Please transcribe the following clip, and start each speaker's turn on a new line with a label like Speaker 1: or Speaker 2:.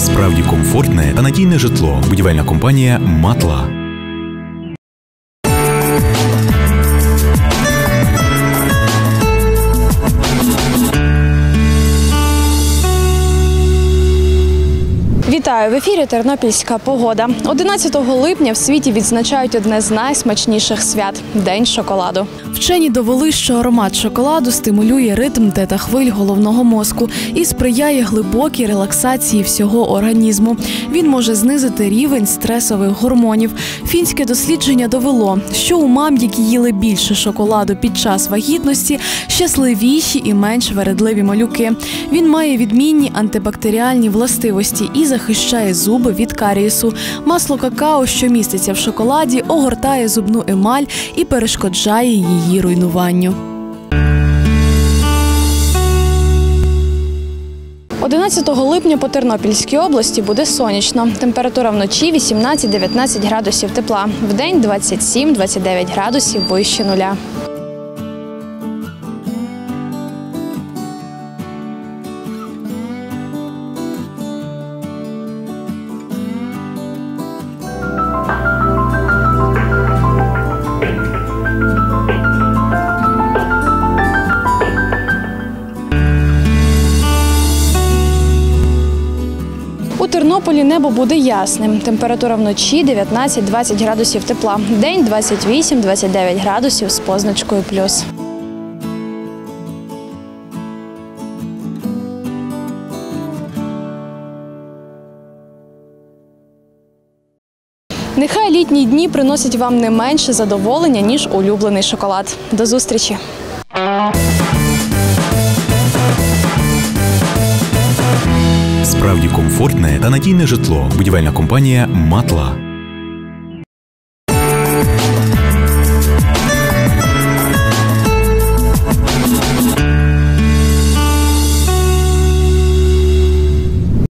Speaker 1: Справді комфортне та надійне житло. Будівельна компанія Матла.
Speaker 2: Вітаю в ефірі Тернопільська погода. 11 липня в світі відзначають одне з найсмачніших свят день шоколаду. Вчені довели, що аромат шоколаду стимулює ритм тета-хвиль головного мозку і сприяє глибокій релаксації всього організму. Він може знизити рівень стресових гормонів. Фінське дослідження довело, що у мам, які їли більше шоколаду під час вагітності, щасливіші і менш вередливі малюки. Він має відмінні антибактеріальні властивості і захищає зуби від карієсу. Масло какао, що міститься в шоколаді, огортає зубну емаль і перешкоджає її руйнуванню. 11 липня по Тернопільській області буде сонячно. Температура вночі 18-19 градусів тепла. Вдень 27-29 градусів вище нуля. Тернополі небо буде ясним. Температура вночі 19-20 градусів тепла. День 28-29 градусів з позначкою плюс. Нехай літні дні приносять вам не менше задоволення, ніж улюблений шоколад. До зустрічі!
Speaker 1: Справді комфортне та надійне житло. Будівельна компанія Матла.